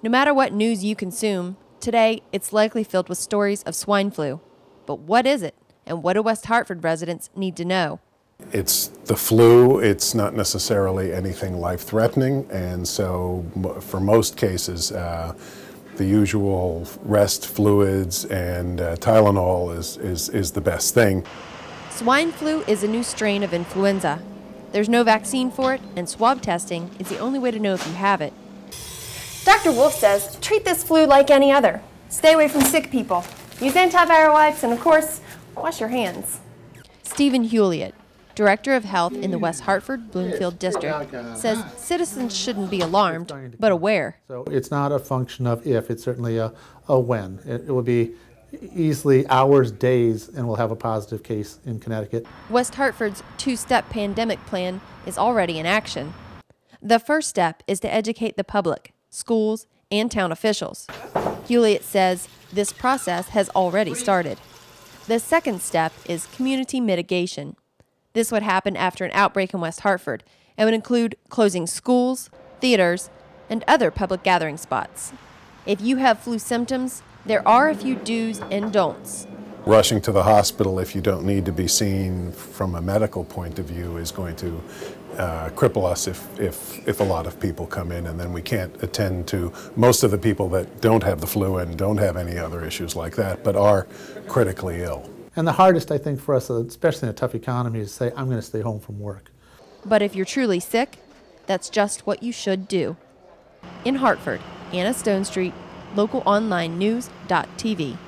No matter what news you consume, today it's likely filled with stories of swine flu. But what is it, and what do West Hartford residents need to know? It's the flu, it's not necessarily anything life threatening, and so for most cases, uh, the usual rest fluids and uh, Tylenol is, is, is the best thing. Swine flu is a new strain of influenza. There's no vaccine for it, and swab testing is the only way to know if you have it. Dr. Wolf says treat this flu like any other. Stay away from sick people. Use antiviral wipes, and of course, wash your hands. Stephen Hewlett, Director of Health in the West Hartford Bloomfield District, oh says citizens shouldn't be alarmed, but aware. So it's not a function of if, it's certainly a, a when. It, it will be easily hours, days, and we'll have a positive case in Connecticut. West Hartford's two step pandemic plan is already in action. The first step is to educate the public, schools, and town officials. Hewlett says this process has already started. The second step is community mitigation. This would happen after an outbreak in West Hartford and would include closing schools, theaters, and other public gathering spots. If you have flu symptoms, there are a few do's and don'ts. Rushing to the hospital if you don't need to be seen from a medical point of view is going to uh, cripple us if, if, if a lot of people come in and then we can't attend to most of the people that don't have the flu and don't have any other issues like that but are critically ill. And the hardest, I think, for us, especially in a tough economy, is to say, I'm going to stay home from work. But if you're truly sick, that's just what you should do. In Hartford, Anna Stonestreet, localonlinenews.tv.